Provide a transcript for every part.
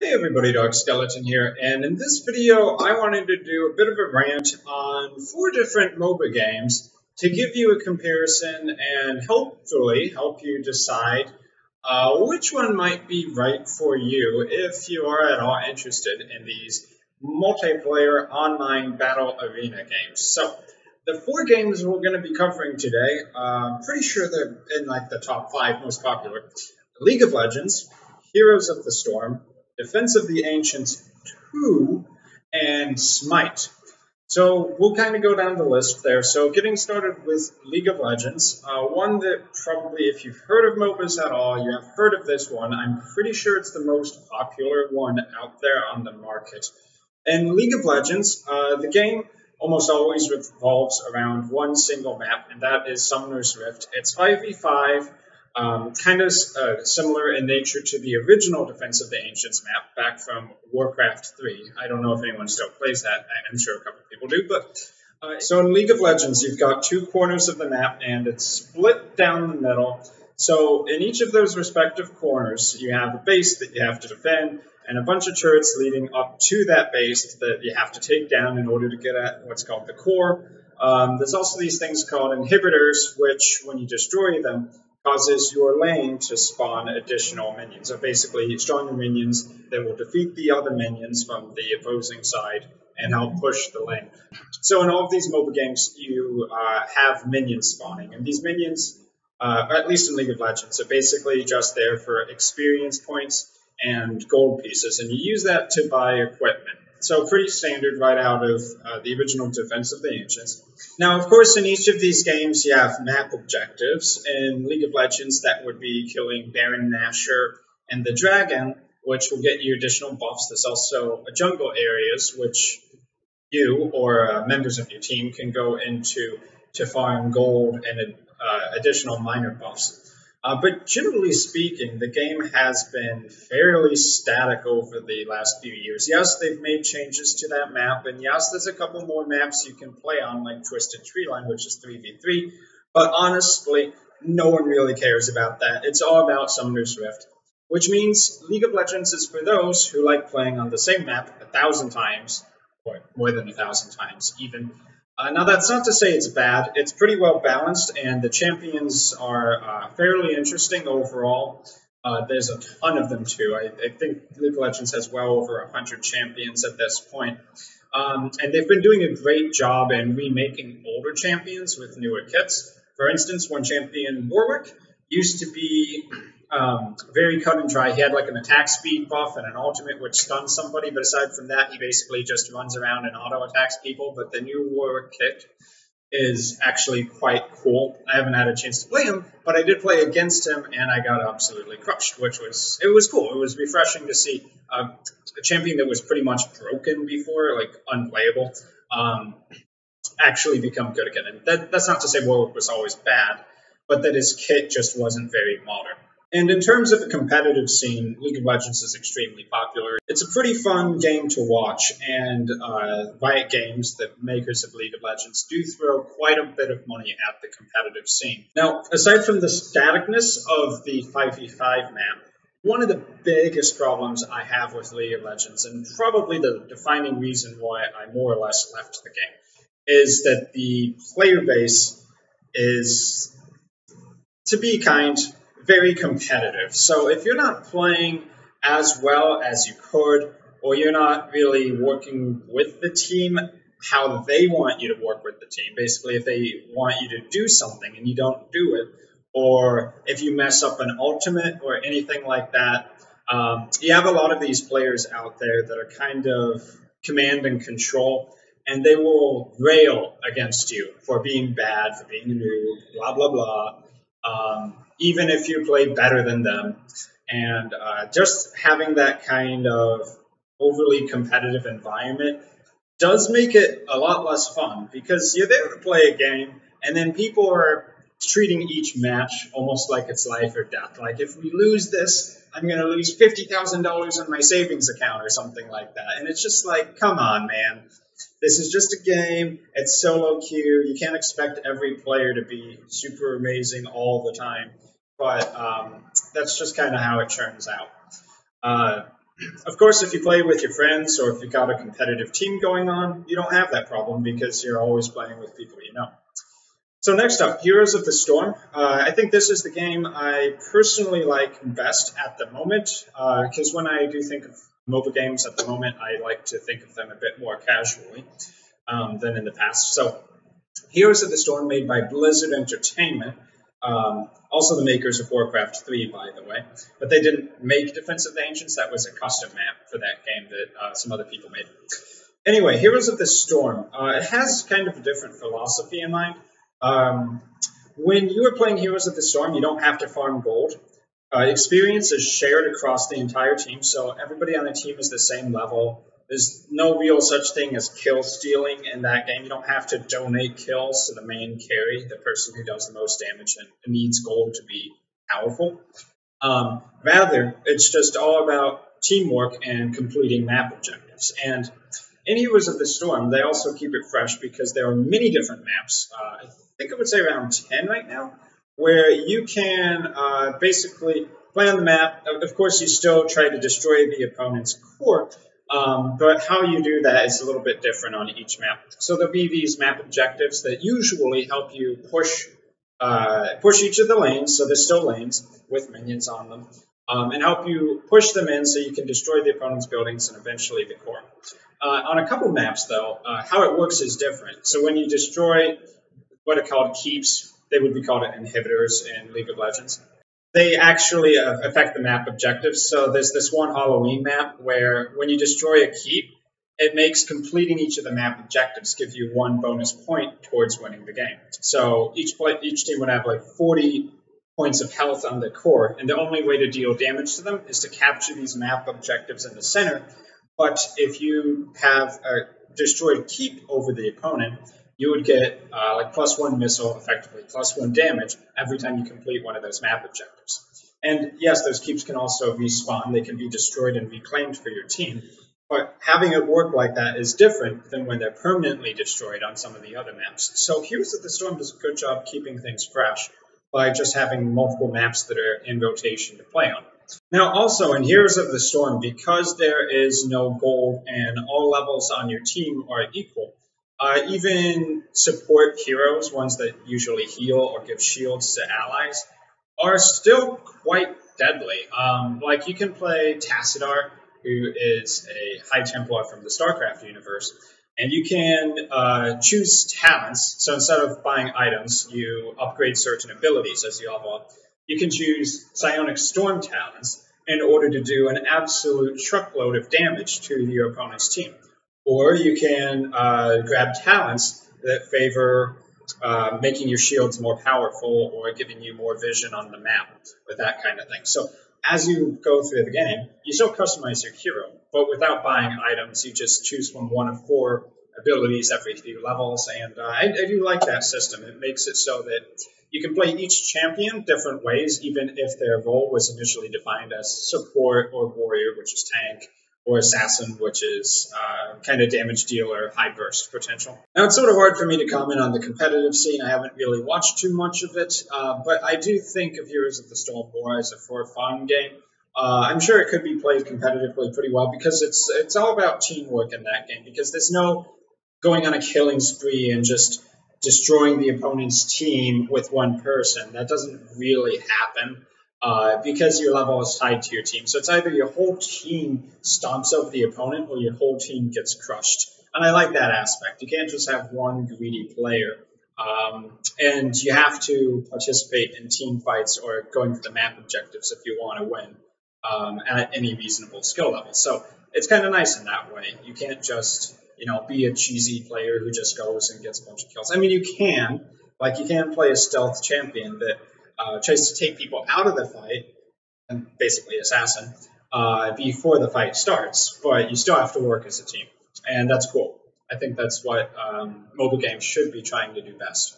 Hey everybody, Dark Skeleton here, and in this video I wanted to do a bit of a rant on four different MOBA games to give you a comparison and hopefully help you decide uh, which one might be right for you if you are at all interested in these multiplayer online battle arena games. So, the four games we're going to be covering today, I'm pretty sure they're in like the top five most popular. League of Legends, Heroes of the Storm, Defense of the Ancients 2, and Smite. So we'll kind of go down the list there. So getting started with League of Legends, uh, one that probably, if you've heard of MOBAs at all, you have heard of this one. I'm pretty sure it's the most popular one out there on the market. In League of Legends, uh, the game almost always revolves around one single map, and that is Summoner's Rift. It's 5v5 um, kind of uh, similar in nature to the original Defense of the Ancients map back from Warcraft 3. I don't know if anyone still plays that. I'm sure a couple people do. But uh, so in League of Legends, you've got two corners of the map, and it's split down the middle. So in each of those respective corners, you have a base that you have to defend, and a bunch of turrets leading up to that base that you have to take down in order to get at what's called the core. Um, there's also these things called inhibitors, which when you destroy them, causes your lane to spawn additional minions. So basically, stronger minions that will defeat the other minions from the opposing side and help push the lane. So in all of these MOBA games, you uh, have minions spawning, and these minions, uh, at least in League of Legends, are basically just there for experience points and gold pieces, and you use that to buy equipment. So pretty standard right out of uh, the original Defense of the Ancients. Now, of course, in each of these games, you have map objectives. In League of Legends, that would be killing Baron Nashor and the Dragon, which will get you additional buffs. There's also a jungle areas, which you or uh, members of your team can go into to farm gold and uh, additional minor buffs. Uh, but generally speaking, the game has been fairly static over the last few years. Yes, they've made changes to that map, and yes, there's a couple more maps you can play on, like Twisted Treeline, which is 3v3. But honestly, no one really cares about that. It's all about Summoner's Rift, which means League of Legends is for those who like playing on the same map a thousand times, or more than a thousand times even, uh, now, that's not to say it's bad. It's pretty well balanced, and the champions are uh, fairly interesting overall. Uh, there's a ton of them, too. I, I, think League of Legends has well over 100 champions at this point. Um, and they've been doing a great job in remaking older champions with newer kits. For instance, one champion, Warwick, used to be um, very cut and dry. He had like an attack speed buff and an ultimate which stuns somebody, but aside from that, he basically just runs around and auto attacks people. But the new Warwick kit is actually quite cool. I haven't had a chance to play him, but I did play against him and I got absolutely crushed, which was it was cool. It was refreshing to see uh, a champion that was pretty much broken before, like unplayable, um, actually become good again. And that, that's not to say Warwick was always bad, but that his kit just wasn't very modern. And in terms of the competitive scene, League of Legends is extremely popular. It's a pretty fun game to watch, and uh, Riot Games, the makers of League of Legends, do throw quite a bit of money at the competitive scene. Now, aside from the staticness of the 5v5 map, one of the biggest problems I have with League of Legends, and probably the defining reason why I more or less left the game, is that the player base is, to be kind, very competitive. So if you're not playing as well as you could, or you're not really working with the team how they want you to work with the team, basically, if they want you to do something and you don't do it, or if you mess up an ultimate or anything like that, um, you have a lot of these players out there that are kind of command and control, and they will rail against you for being bad, for being a noob, blah, blah, blah. Um, even if you play better than them. And uh, just having that kind of overly competitive environment does make it a lot less fun because you're there to play a game and then people are treating each match almost like it's life or death. Like if we lose this, I'm going to lose $50,000 in my savings account or something like that. And it's just like, come on, man. This is just a game. It's solo queue. You can't expect every player to be super amazing all the time but um, that's just kind of how it turns out. Uh, of course, if you play with your friends or if you've got a competitive team going on, you don't have that problem because you're always playing with people you know. So next up, Heroes of the Storm. Uh, I think this is the game I personally like best at the moment because uh, when I do think of MOBA games at the moment, I like to think of them a bit more casually um, than in the past. So Heroes of the Storm, made by Blizzard Entertainment, um, also the makers of Warcraft 3, by the way. But they didn't make Defense of the Ancients. That was a custom map for that game that uh, some other people made. Anyway, Heroes of the Storm. Uh, it has kind of a different philosophy in mind. Um, when you are playing Heroes of the Storm, you don't have to farm gold. Uh, experience is shared across the entire team, so everybody on the team is the same level. There's no real such thing as kill stealing in that game. You don't have to donate kills to the main carry, the person who does the most damage and needs gold to be powerful. Um, rather, it's just all about teamwork and completing map objectives. And in Heroes of the Storm, they also keep it fresh because there are many different maps. Uh, think I would say around 10 right now, where you can uh, basically play on the map. Of course, you still try to destroy the opponent's core, um, but how you do that is a little bit different on each map. So there'll be these map objectives that usually help you push uh, push each of the lanes, so there's still lanes with minions on them, um, and help you push them in so you can destroy the opponent's buildings and eventually the core. Uh, on a couple maps, though, uh, how it works is different. So when you destroy what are called keeps, they would be called inhibitors in League of Legends they actually uh, affect the map objectives. So there's this one Halloween map where when you destroy a keep, it makes completing each of the map objectives give you one bonus point towards winning the game. So each play, each team would have like 40 points of health on the core, and the only way to deal damage to them is to capture these map objectives in the center. But if you have a destroyed keep over the opponent, you would get uh, like plus one missile, effectively plus one damage every time you complete one of those map objectives. And yes, those keeps can also respawn; they can be destroyed and reclaimed for your team. But having it work like that is different than when they're permanently destroyed on some of the other maps. So Heroes of the Storm does a good job keeping things fresh by just having multiple maps that are in rotation to play on. Now, also in Heroes of the Storm, because there is no gold and all levels on your team are equal, uh, even support heroes, ones that usually heal or give shields to allies, are still quite deadly. Um, like you can play Tassadar, who is a High Templar from the StarCraft universe, and you can uh, choose talents. So instead of buying items, you upgrade certain abilities as you level up. You can choose Psionic Storm talents in order to do an absolute truckload of damage to your opponent's team. Or you can uh, grab talents that favor uh, making your shields more powerful or giving you more vision on the map or that kind of thing. So as you go through the game, you still customize your hero, but without buying items, you just choose from one of four abilities every few levels. And uh, I, I do like that system. It makes it so that you can play each champion different ways, even if their role was initially defined as support or warrior, which is tank, or assassin, which is uh, kind of damage dealer, high burst potential. Now, it's sort of hard for me to comment on the competitive scene. I haven't really watched too much of it, uh, but I do think of Heroes of the Storm more as a for fun game. Uh, I'm sure it could be played competitively pretty well because it's it's all about teamwork in that game. Because there's no going on a killing spree and just destroying the opponent's team with one person. That doesn't really happen uh, because your level is tied to your team. So it's either your whole team stomps over the opponent or your whole team gets crushed. And I like that aspect. You can't just have one greedy player. Um, and you have to participate in team fights or going for the map objectives if you want to win um, at any reasonable skill level. So it's kind of nice in that way. You can't just, you know, be a cheesy player who just goes and gets a bunch of kills. I mean, you can, like, you can play a stealth champion that uh, tries to take people out of the fight, and basically assassin, uh, before the fight starts. But you still have to work as a team, and that's cool. I think that's what um, MOBA games should be trying to do best.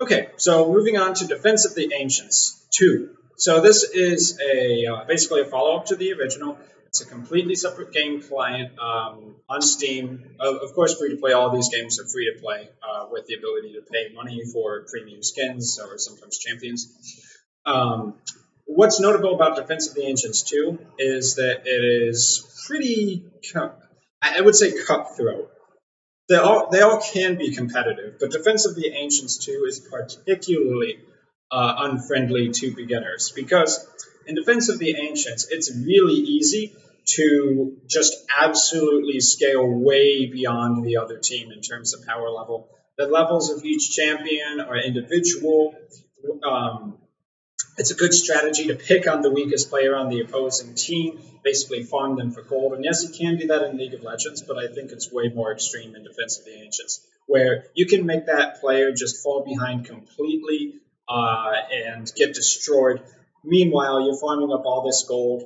Okay, so moving on to Defense of the Ancients 2. So this is a uh, basically a follow-up to the original. It's a completely separate game client um, on Steam. Uh, of course, free to play. All these games are free to play uh, with the ability to pay money for premium skins or sometimes champions. Um, What's notable about Defense of the Ancients 2 is that it is pretty, I would say, cutthroat. They all, they all can be competitive, but Defense of the Ancients 2 is particularly uh, unfriendly to beginners because in Defense of the Ancients, it's really easy to just absolutely scale way beyond the other team in terms of power level. The levels of each champion are individual. Um, it's a good strategy to pick on the weakest player on the opposing team, basically farm them for gold. And yes, you can do that in League of Legends, but I think it's way more extreme in Defense of the Ancients, where you can make that player just fall behind completely uh, and get destroyed. Meanwhile, you're farming up all this gold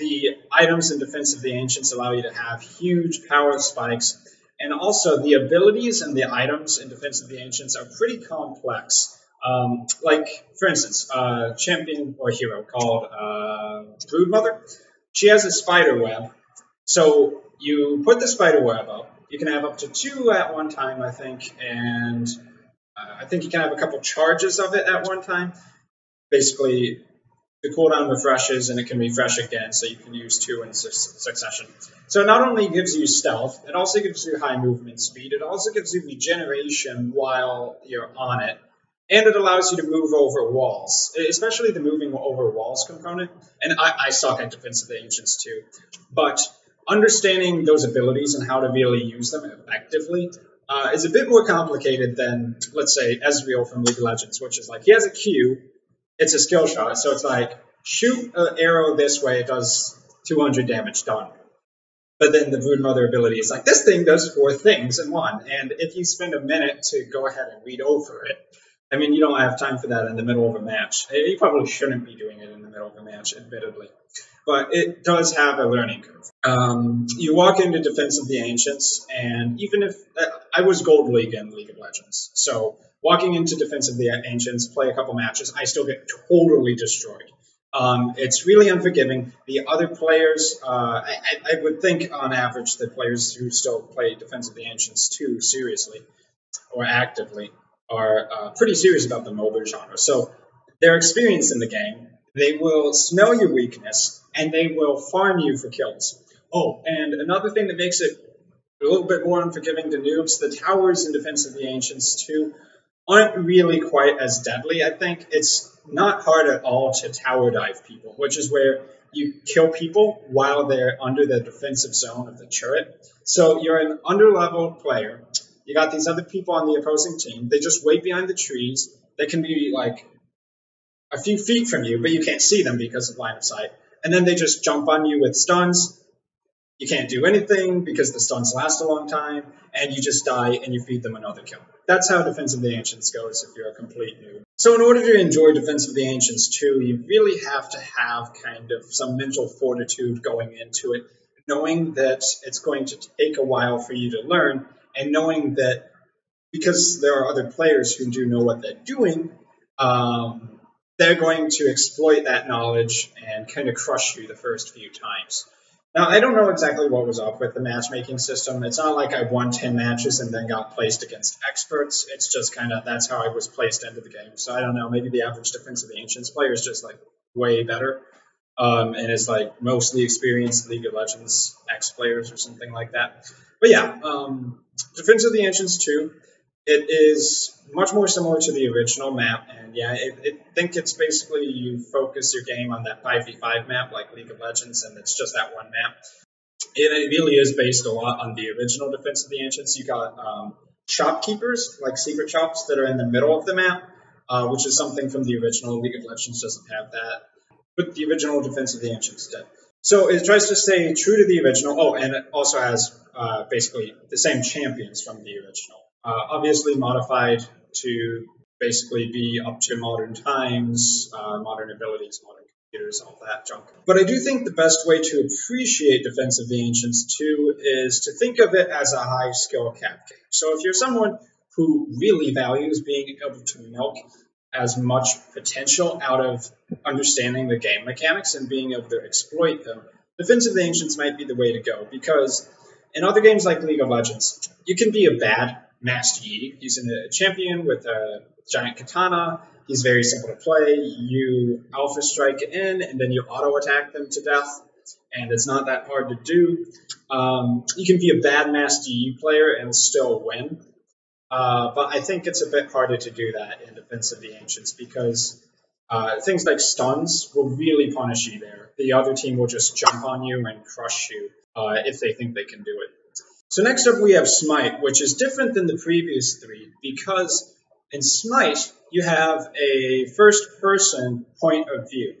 the items in Defense of the Ancients allow you to have huge power spikes, and also the abilities and the items in Defense of the Ancients are pretty complex. Um, like, for instance, a champion or hero called uh, Broodmother. She has a spider web. So you put the spider web up. You can have up to two at one time, I think, and uh, I think you can have a couple charges of it at one time. Basically, the cooldown refreshes and it can refresh again, so you can use two in su succession. So it not only gives you stealth, it also gives you high movement speed, it also gives you regeneration while you're on it, and it allows you to move over walls, especially the moving over walls component. And I, I suck at Defense of the Ancients too, but understanding those abilities and how to really use them effectively uh, is a bit more complicated than, let's say, Ezreal from League of Legends, which is like he has a Q, it's a skill shot. So it's like shoot an arrow this way, it does 200 damage done. But then the Broodmother ability is like this thing does four things in one. And if you spend a minute to go ahead and read over it, I mean, you don't have time for that in the middle of a match. You probably shouldn't be doing it in the middle of a match, admittedly. But it does have a learning curve. Um, you walk into Defense of the Ancients, and even if uh, I was Gold League in League of Legends, so walking into Defense of the Ancients, play a couple matches, I still get totally destroyed. Um, it's really unforgiving. The other players, uh, I, I, would think on average, the players who still play Defense of the Ancients too seriously or actively are uh, pretty serious about the MOBA genre. So they're experienced in the game. They will smell your weakness and they will farm you for kills. Oh, and another thing that makes it a little bit more unforgiving to noobs, the towers in Defense of the Ancients 2 aren't really quite as deadly, I think. It's not hard at all to tower dive people, which is where you kill people while they're under the defensive zone of the turret. So you're an underleveled player. You got these other people on the opposing team. They just wait behind the trees. They can be like a few feet from you, but you can't see them because of line of sight. And then they just jump on you with stuns. You can't do anything because the stuns last a long time, and you just die and you feed them another kill that's how Defense of the Ancients goes if you're a complete noob. So in order to enjoy Defense of the Ancients 2, you really have to have kind of some mental fortitude going into it, knowing that it's going to take a while for you to learn, and knowing that because there are other players who do know what they're doing, um, they're going to exploit that knowledge and kind of crush you the first few times. Now, I don't know exactly what was up with the matchmaking system. It's not like I won 10 matches and then got placed against experts. It's just kind of that's how I was placed into the game. So I don't know. Maybe the average Defense of the Ancients player is just like way better um, and is like mostly experienced League of Legends X players or something like that. But yeah, um, Defense of the Ancients 2 it is much more similar to the original map, and yeah, I think it's basically you focus your game on that 5v5 map like League of Legends, and it's just that one map. It, it really is based a lot on the original Defense of the Ancients. You got um, shopkeepers, like secret shops, that are in the middle of the map, uh, which is something from the original. League of Legends doesn't have that, but the original Defense of the Ancients did. So it tries to stay true to the original. Oh, and it also has uh, basically the same champions from the original uh, obviously modified to basically be up to modern times, uh, modern abilities, modern computers, all that junk. But I do think the best way to appreciate Defense of the Ancients 2 is to think of it as a high skill cap game. So if you're someone who really values being able to milk as much potential out of understanding the game mechanics and being able to exploit them, Defense of the Ancients might be the way to go because in other games like League of Legends, you can be a bad Master Yi. He's a champion with a giant katana. He's very simple to play. You alpha strike in, and then you auto attack them to death, and it's not that hard to do. Um, you can be a bad Master Yi player and still win, uh, but I think it's a bit harder to do that in Defense of the Ancients because uh, things like stuns will really punish you there. The other team will just jump on you and crush you uh, if they think they can do it. So next up we have Smite, which is different than the previous three because in Smite you have a first-person point of view.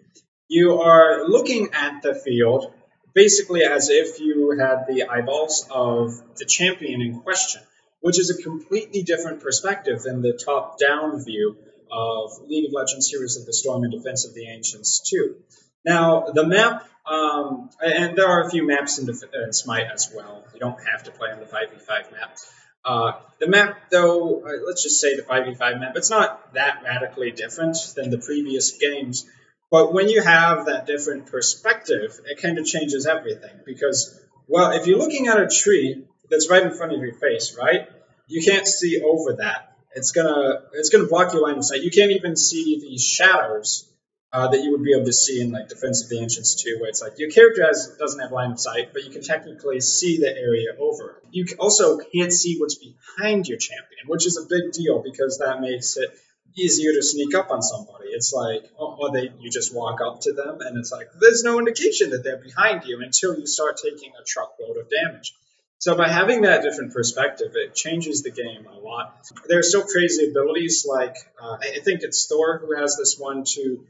You are looking at the field basically as if you had the eyeballs of the champion in question, which is a completely different perspective than the top-down view of League of Legends Heroes of the Storm and Defense of the Ancients 2. Now, the map, um, and there are a few maps in, Def- uh, Smite as well. You don't have to play on the 5v5 map. Uh, the map, though, uh, let's just say the 5v5 map, it's not that radically different than the previous games. But when you have that different perspective, it kind of changes everything. Because, well, if you're looking at a tree that's right in front of your face, right, you can't see over that it's gonna it's gonna block your line of sight. You can't even see the shadows uh, that you would be able to see in like Defense of the Ancients 2, where it's like your character has, doesn't have line of sight, but you can technically see the area over. You also can't see what's behind your champion, which is a big deal because that makes it easier to sneak up on somebody. It's like, oh, or they you just walk up to them and it's like there's no indication that they're behind you until you start taking a truckload of damage. So by having that different perspective, it changes the game a lot. There are still crazy abilities like uh, I think it's Thor who has this one to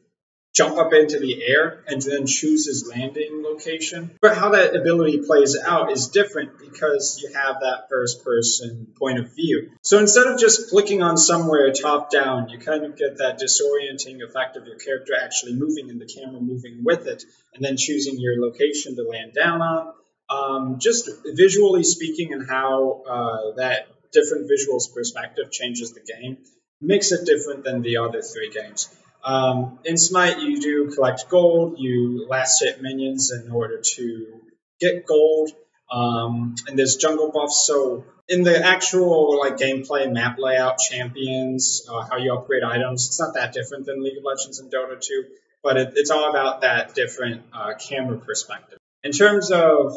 jump up into the air and then choose his landing location. But how that ability plays out is different because you have that first person point of view. So instead of just clicking on somewhere top down, you kind of get that disorienting effect of your character actually moving and the camera moving with it, and then choosing your location to land down on um, just visually speaking, and how uh, that different visuals perspective changes the game makes it different than the other three games. Um, in Smite, you do collect gold, you last hit minions in order to get gold, um, and there's jungle buffs. So in the actual like gameplay, map layout, champions, uh, how you upgrade items, it's not that different than League of Legends and Dota 2, but it, it's all about that different uh, camera perspective. In terms of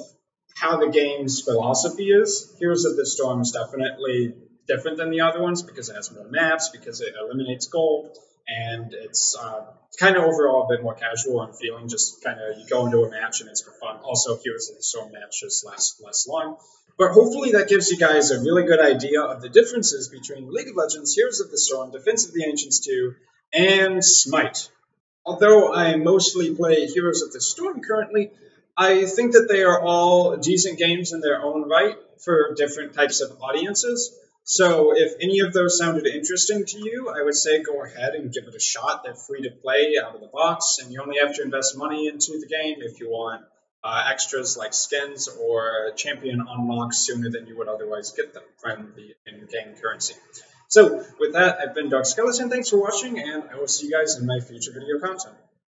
how the game's philosophy is. Heroes of the Storm is definitely different than the other ones because it has more maps, because it eliminates gold, and it's uh, kind of overall a bit more casual and feeling. Just kind of you go into a match and it's for fun. Also, Heroes of the Storm matches last less long. But hopefully that gives you guys a really good idea of the differences between League of Legends, Heroes of the Storm, Defense of the Ancients 2, and Smite. Although I mostly play Heroes of the Storm currently, I think that they are all decent games in their own right for different types of audiences. So if any of those sounded interesting to you, I would say go ahead and give it a shot. They're free to play out of the box, and you only have to invest money into the game if you want uh, extras like skins or champion unlocks sooner than you would otherwise get them from the in-game currency. So with that, I've been Dark Skeleton. Thanks for watching, and I will see you guys in my future video content.